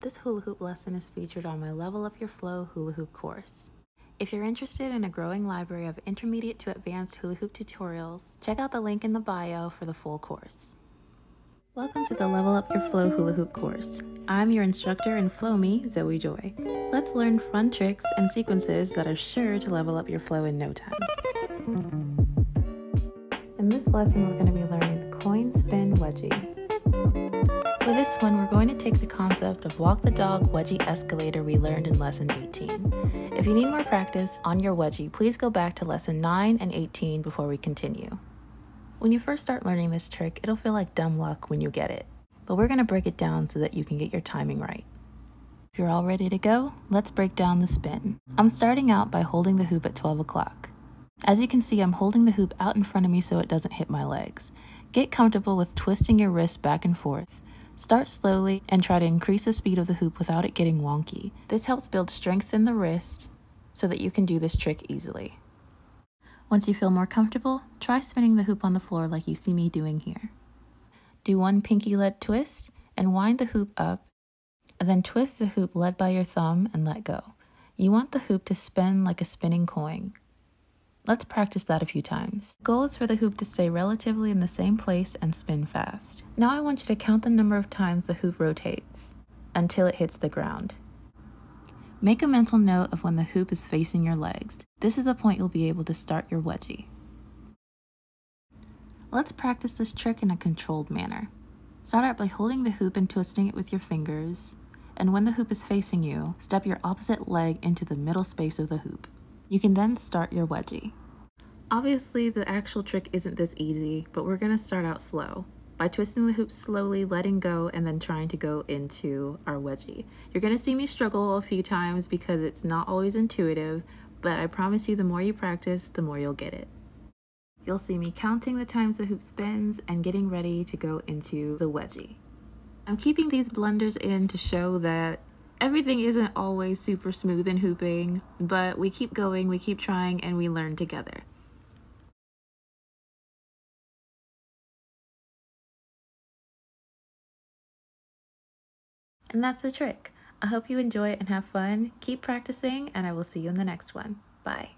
This hula hoop lesson is featured on my Level Up Your Flow hula hoop course. If you're interested in a growing library of intermediate to advanced hula hoop tutorials, check out the link in the bio for the full course. Welcome to the Level Up Your Flow hula hoop course. I'm your instructor and flow me, Zoe Joy. Let's learn fun tricks and sequences that are sure to level up your flow in no time. In this lesson, we're going to be learning the coin spin wedgie. For this one, we're going to take the concept of walk the dog wedgie escalator we learned in lesson 18. If you need more practice on your wedgie, please go back to lesson 9 and 18 before we continue. When you first start learning this trick, it'll feel like dumb luck when you get it, but we're going to break it down so that you can get your timing right. If you're all ready to go, let's break down the spin. I'm starting out by holding the hoop at 12 o'clock. As you can see, I'm holding the hoop out in front of me so it doesn't hit my legs. Get comfortable with twisting your wrist back and forth. Start slowly and try to increase the speed of the hoop without it getting wonky. This helps build strength in the wrist so that you can do this trick easily. Once you feel more comfortable, try spinning the hoop on the floor like you see me doing here. Do one pinky led twist and wind the hoop up, then twist the hoop led by your thumb and let go. You want the hoop to spin like a spinning coin. Let's practice that a few times. The goal is for the hoop to stay relatively in the same place and spin fast. Now I want you to count the number of times the hoop rotates until it hits the ground. Make a mental note of when the hoop is facing your legs. This is the point you'll be able to start your wedgie. Let's practice this trick in a controlled manner. Start out by holding the hoop and twisting it with your fingers, and when the hoop is facing you, step your opposite leg into the middle space of the hoop. You can then start your wedgie. Obviously, the actual trick isn't this easy, but we're going to start out slow by twisting the hoop slowly, letting go, and then trying to go into our wedgie. You're going to see me struggle a few times because it's not always intuitive, but I promise you the more you practice, the more you'll get it. You'll see me counting the times the hoop spins and getting ready to go into the wedgie. I'm keeping these blunders in to show that everything isn't always super smooth in hooping, but we keep going, we keep trying, and we learn together. And that's the trick. I hope you enjoy and have fun. Keep practicing, and I will see you in the next one. Bye.